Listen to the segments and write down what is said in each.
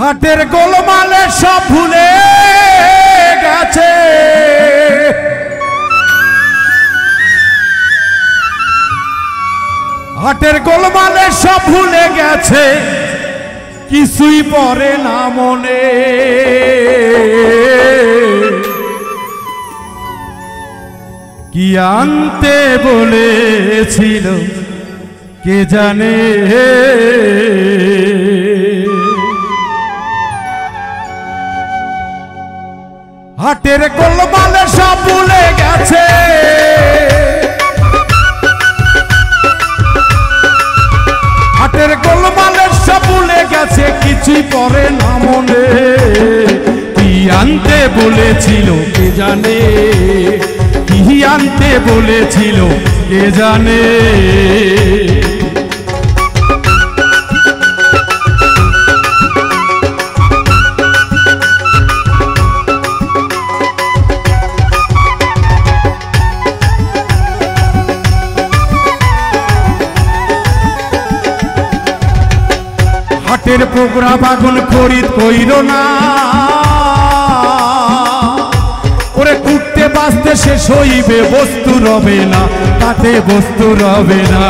হাটের গোলমালে সব ভুলে গেছে। হাটের গোলমালে সব ভুলে গেছে। কিছুই পরে না মনে। কি আনতে বলেছিল কে জানে? বলেছিল কে জানে? কি আনতে বলেছিল কে জানে? হাটের প্রোগ্রাম আগুন খরিদ কইর না। শেষ হইবে, বস্তু রবে না তাতে বস্তু রবে না।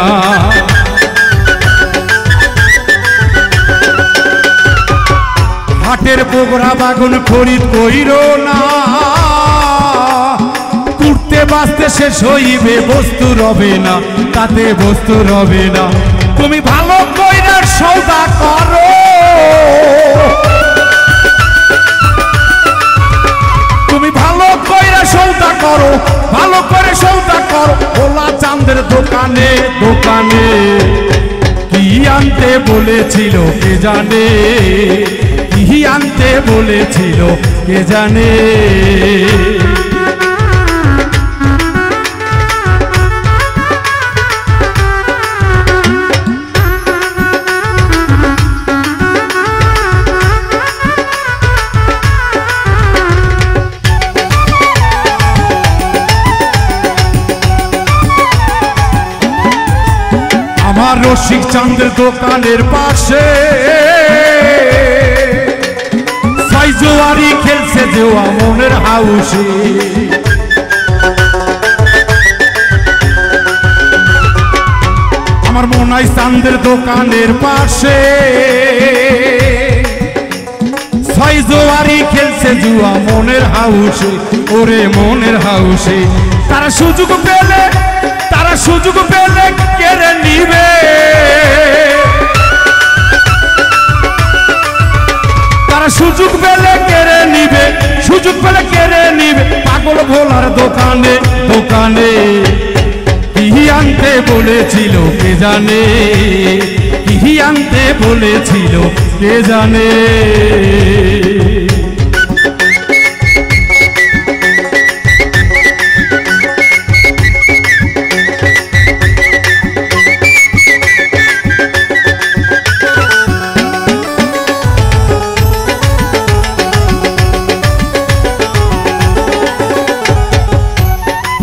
হাটের প্রোগ্রাম বাগুন খরিদ কইর না। কুটতে বাঁচতে শেষ হইবে, বস্তু রবে না তাতে বস্তু রবে না। তুমি ভালো কইরা সৌদা করো। তুমি ভালো কইরা সৌদা করো, ভালো করে সৌদা করো। ওলা চাঁদের দোকানে দোকানে কি আনতে বলেছিল কে জানে? কি আনতে বলেছিল কে জানে? আমার রসিক চাঁদের দোকানের পাশে। সাইজোয়ারি খেলছে দেওয়া মনের হাউসে। আমার মনাই চাঁদের দোকানের পাশে। সাইজোয়ারি খেলছে জুয়া মনের হাউসে। ওরে মনের হাউসে, তারা সুযোগ পেলে তারা সুযোগ পেলে কেড়ে নিবে। তারা সুযোগ পেলে কেড়ে নিবে, সুযোগ পেলে কেড়ে নিবে। পাগল ভোলার দোকানে দোকানে কি আনতে বলেছিল কে জানে? কি আনতে বলেছিল কে জানে?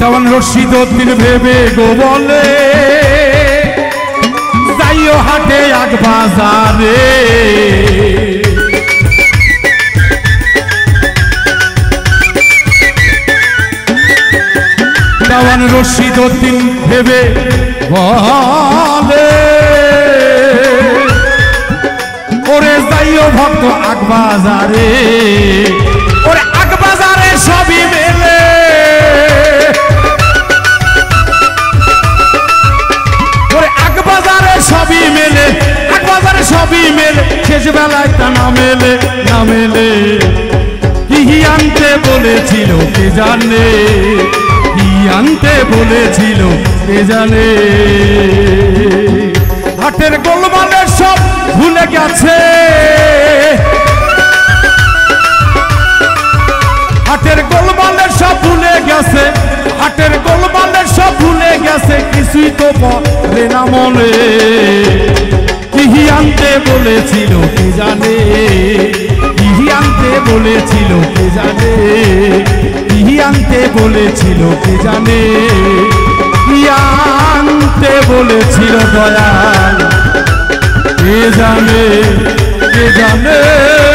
তখন রশিদ উদ্দিন ভেবে গো বলে, যাইও হাটে এক বাজারে। দেওয়ান রশিদ উদ্দিন ভেবে বলে, ওরে যাইও ভক্ত আগ বাজারে। ওরে আগ বাজারে সবই মেলে। সবই মেলে। বাজারে সবই মেলে। শেষ বেলায় তা না মেলে না মেলে। আনতে বলেছিল, কে জানে? আনতে বলেছিল, কে জানে? হাটের গোলমালে সব ভুলে গেছে। হাটের গোলমালে সব ভুলে গেছে। হাটের গোলমালে সব ভুলে গেছে, কিছুই তো পরে না মনে। বলেছিল, কে জানে? ইহি আনতে বলেছিল, কে জানে? ইহি আনতে বলেছিল, কে জানে? আনতে বলেছিল দয়াল, কে জানে? কে জানে?